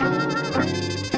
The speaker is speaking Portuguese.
Música